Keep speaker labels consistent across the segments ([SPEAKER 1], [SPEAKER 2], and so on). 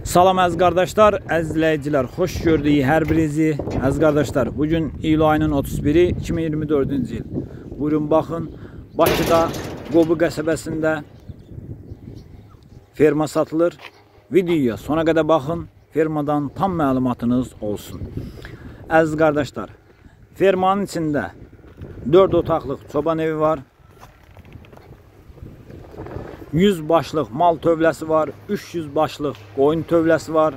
[SPEAKER 1] Salam əziz qardaşlar, əziz izləyicilər, xoş gördük hər birinizi. Əziz qardaşlar, bu gün iyul ayının 31-i 2024-cü il. Buyurun baxın, Bakıda Qobu qəsəbəsində ferma satılır. Videoya sona qədər baxın, fermadan tam məlumatınız olsun. Əziz qardaşlar, fermanın içində 4 otaqlıq çoban evi var. 100 başlıq mal tövləsi var, 300 başlıq qoyun tövləsi var.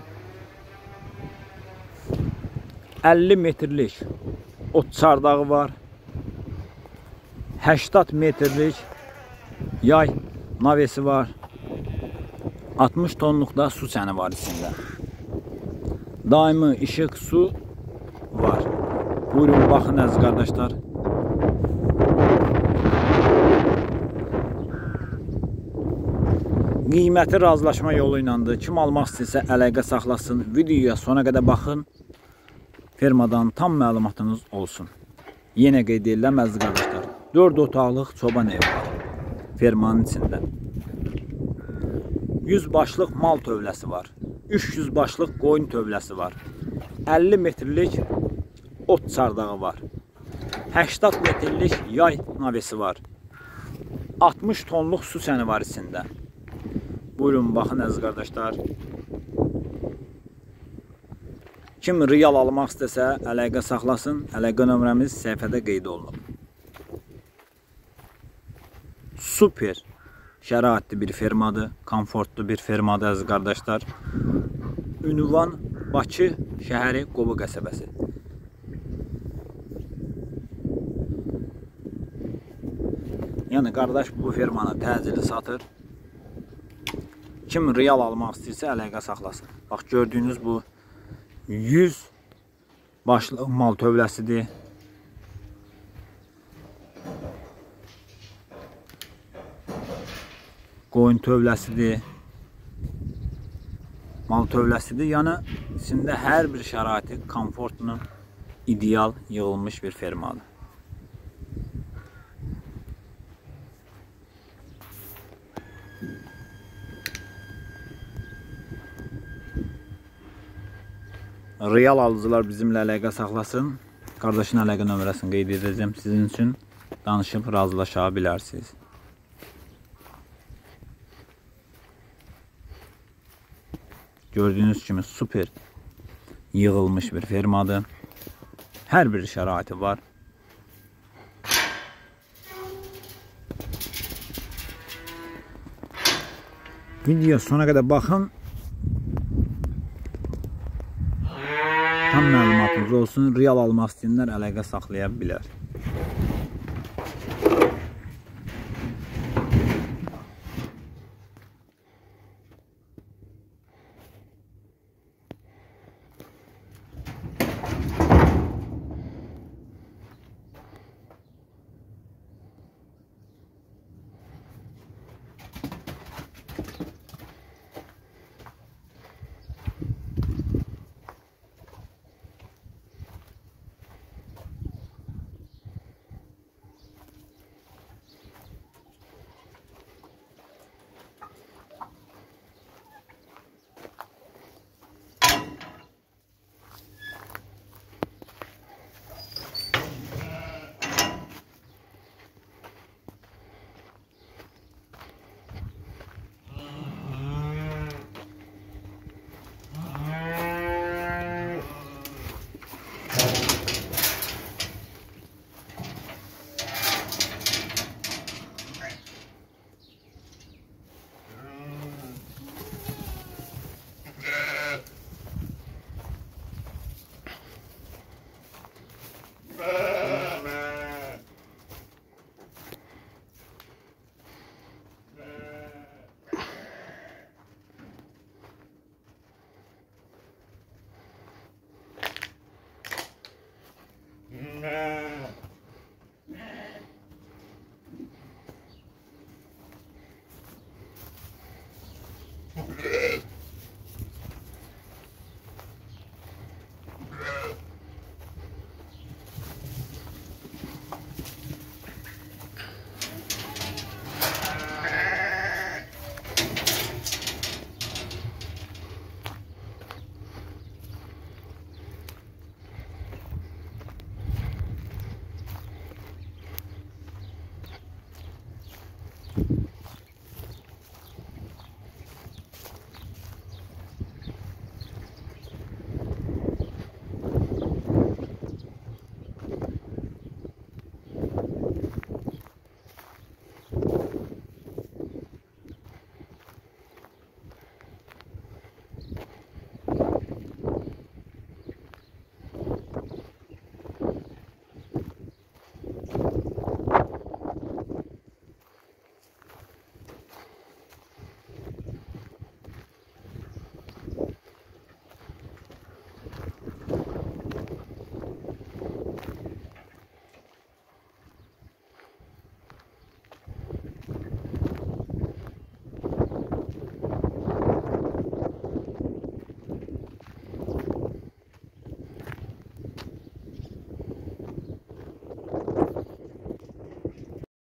[SPEAKER 1] 50 metrlik ot çardağı var. 80 metrlik yay navesi var. 60 tonluq da su çəni var içində. Daimi işıq su var. Buyurun baxın əziz qardaşlar. Qiyməti razılaşma yolu ilədir. Kim almaq istəyirsə əlaqə saxlasın. Videoya sona qədər baxın. Fermadan tam məlumatınız olsun. Yenə qeyd edirəm əziz qardaşlar. 4 otaqlıq çoban evi var. Fermanın içində. 100 başlıq mal tövləsi var. 300 başlıq qoyun tövləsi var. 50 metrlik ot çardağı var. 80 metrlik yay navesi var. 60 tonluq su çəni var içində. Buyurun, baxın əziz qardaşlar. Kim real almaq istəsə, əlaqə saxlasın. Əlaqə nömrəmiz səhifədə qeyd olunub. Super şəraitli bir fermadır, komfortlu bir fermadır əziz qardaşlar. Ünvan Bakı şəhəri Qobu qəsəbəsi. Yəni qardaş bu fermanı təcili satır. Kim real almaq istəyirsə əlaqə saxlasın. Bax gördüyünüz bu 100 başlı mal tövləsidir. Qoyun tövləsidir. Mal tövləsidir. Yəni içində hər bir şəraiti komfortlu, ideal yığılmış bir fermadır. Real alıcılar bizimlə əlaqə saxlasın. Qardaşın əlaqə nömrəsini qeyd edəcəm sizin üçün. Danışıb razılaşa bilərsiniz. Gördüyünüz kimi super yığılmış bir fermadır. Hər bir şəraiti var. Video sona qədər baxın. Məlumatınız olsun. Real almaq istəyənlər əlaqə saxlaya bilər. Okay.